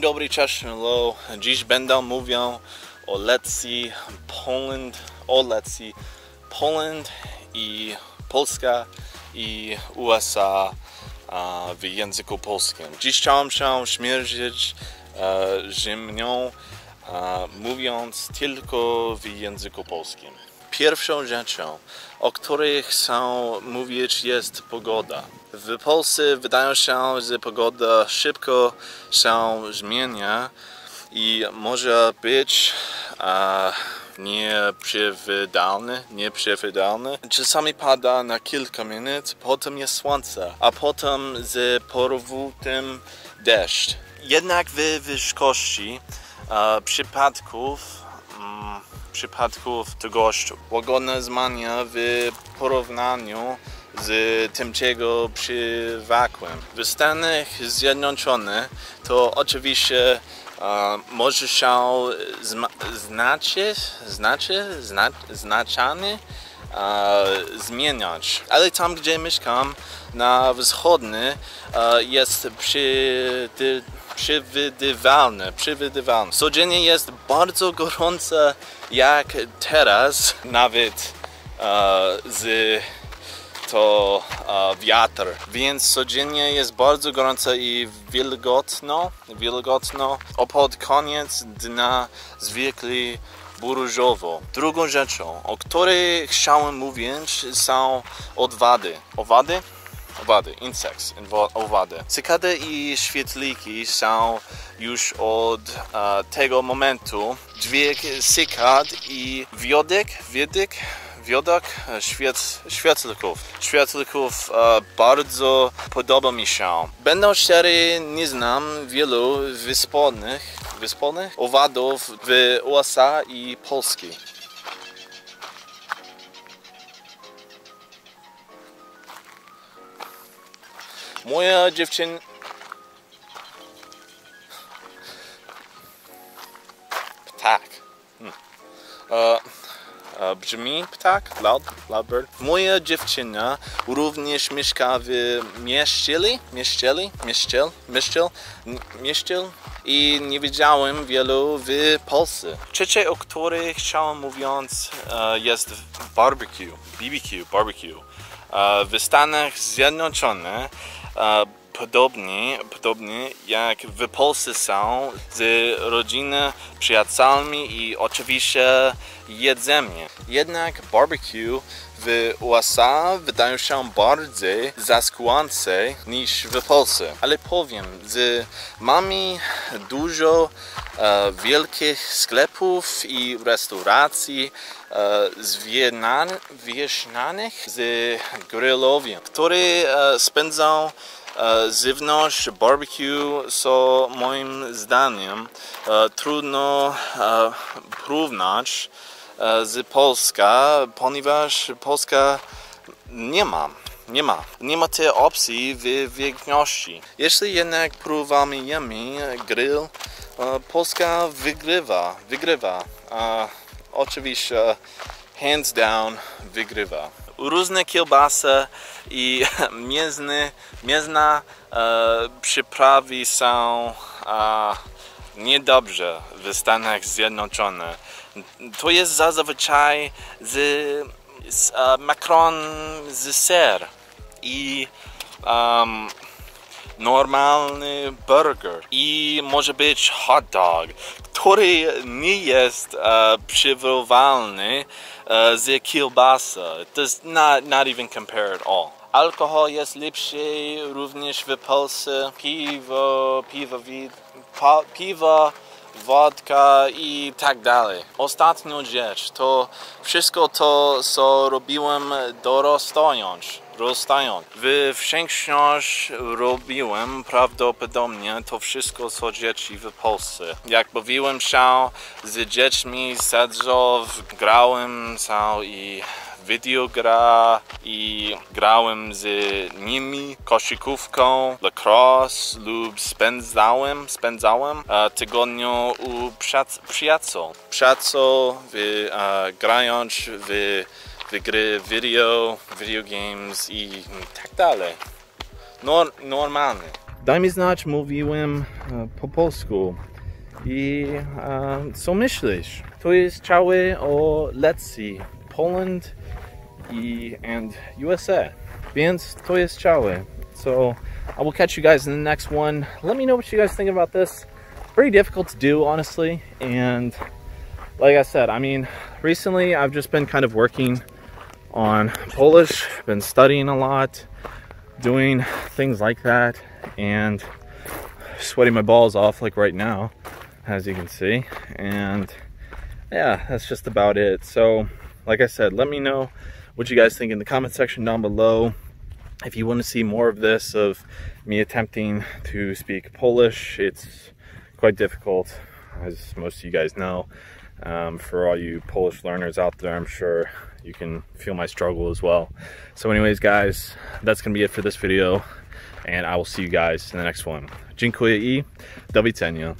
dobry, cześć, hello. Dziś będę mówił o lekcji Poland, o lekcji Poland i Polska i USA w języku polskim. Dziś chciałem się śmierdzić e, ziemią, mówiąc tylko w języku polskim. Pierwszą rzeczą, o której chcę mówić jest pogoda. W Polsce wydaje się, że pogoda szybko się zmienia i może być e, nieprzewidywalny. Czasami pada na kilka minut, potem jest słońce, a potem z powrotem deszcz. Jednak w wysokości e, przypadków przypadków tegoż łagodna zmiana w porównaniu z tym, czego przywykłem. W Stanach Zjednoczonych to oczywiście e, może się znaczyć, znaczy, zna, znaczany e, zmieniać. Ale tam, gdzie mieszkam, na wschodnie, e, jest przy, przewidywalne, przewidywalne. Codziennie jest bardzo gorące, jak teraz, nawet e, z to e, wiatr, więc codziennie jest bardzo gorąco i wilgotno, wilgotno, a pod koniec dnia zwykle burżowo. Drugą rzeczą, o której chciałem mówić, są odwady. Owady? Owady, insects, owady. Cykady i świetliki są już od e, tego momentu dźwięk cykad i wiodek, wiedek, wiodok e, świec, świetlików. Świetlików e, bardzo podoba mi się. Będę szczery, nie znam wielu wyspolnych, wyspolnych owadów w USA i Polski. Moja dziewczyna... Ptak. Hmm. E, brzmi ptak? Loud, loudbird. Moja dziewczyna również mieszka w mieścieli, mieściel, mieściel, n- mieściel i nie widziałem wielu w Polsce. Trzecie, o której chciałem mówiąc, e, jest barbecue, BBQ, barbecue. E, W Stanach Zjednoczonych podobnie, podobnie jak w Polsce są z rodziną, przyjaciółmi i oczywiście jedzenie. Jednak barbecue w USA wydają się bardziej zaskakujące niż w Polsce. Ale powiem, że mamy dużo e, wielkich sklepów i restauracji e, zwieszanych z grillowiem, które e, spędzą żywność barbecue, co moim zdaniem e, trudno e, porównać e, z Polska, ponieważ Polska nie ma. Nie ma. Nie ma tej opcji w większości. Jeśli jednak próbujemy jemy grill, e, Polska wygrywa. Wygrywa. E, oczywiście hands down wygrywa. Różne kiełbasy i mięsne, mięsna e, przyprawy są e, niedobrze w Stanach Zjednoczonych. To jest zazwyczaj z, z e, makaron z ser i normalny burger i może być hot dog, który nie jest e, e, z kiełbasy. Does not, not even compare at all. Alkohol jest lepszy również w Polsce. Piwo, piwo, piwo, wodka i tak dalej. Ostatnia rzecz to wszystko to, co robiłem dorastając. Rozstając. W większości robiłem prawdopodobnie to wszystko, co dzieci w Polsce. Jak bawiłem się z dziećmi, sedzą, grałem się i videogra i grałem z nimi koszykówką, lacrosse lub spędzałem, spędzałem e, tygodniu u przyjac- przyjaciół. Przyjaciół e, grając w, w gry video, video games i mm, tak dalej. Nor- normalny. daj mi znać, mówiłem po polsku. I co myślisz? To jest cały o lekcji Poland i and USA. Więc to jest cały. So I will catch you guys in the next one. Let me know what you guys think about this. Very difficult to do, honestly. And like I said, I mean, recently I've just been kind of working on Polish, been studying a lot, doing things like that, and sweating my balls off like right now, as you can see. And yeah, that's just about it. So, like I said, let me know what you guys think in the comment section down below. If you want to see more of this, of me attempting to speak Polish, it's quite difficult, as most of you guys know. Um, for all you Polish learners out there, I'm sure you can feel my struggle as well. So anyways, guys, that's going to be it for this video, and I will see you guys in the next one. Dziękuję i do widzenia.